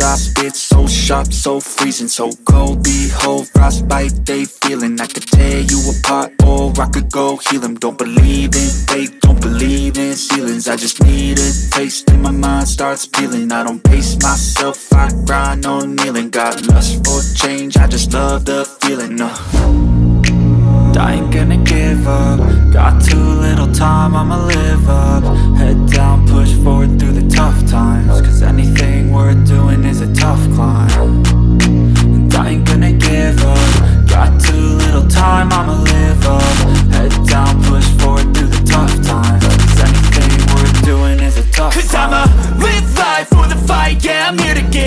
I spit, so sharp, so freezing So cold, behold, frostbite they feeling. I could tear you apart or I could go heal them Don't believe in fate, don't believe in ceilings I just need a taste and my mind starts peeling. I don't pace myself, I grind on kneeling. Got lust for change, I just love the feeling uh. I ain't gonna give up. Got too little time, I'ma live up. Head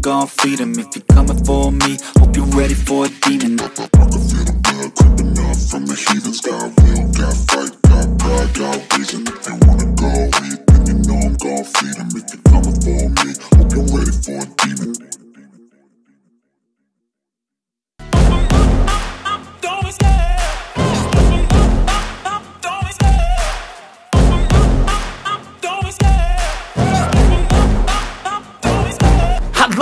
gon' feed them If you're coming for me, hope you're ready for a demon. I can feel the blood creeping up from the heathens Got will,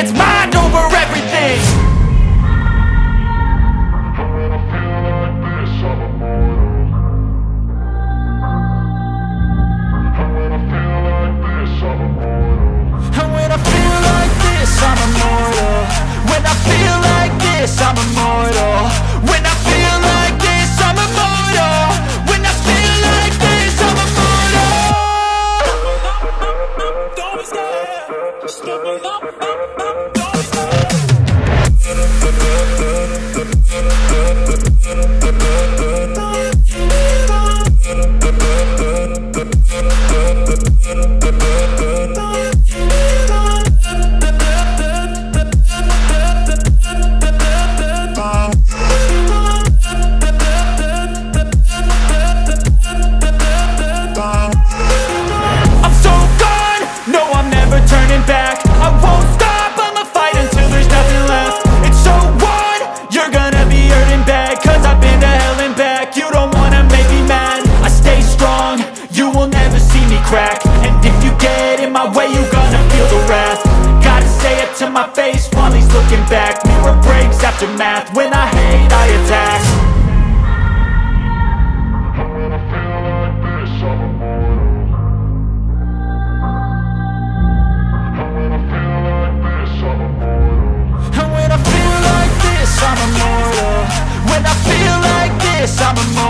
it's mind When I hate, I attack. And when I feel like this, I'm immortal. When I feel like this, I'm immortal.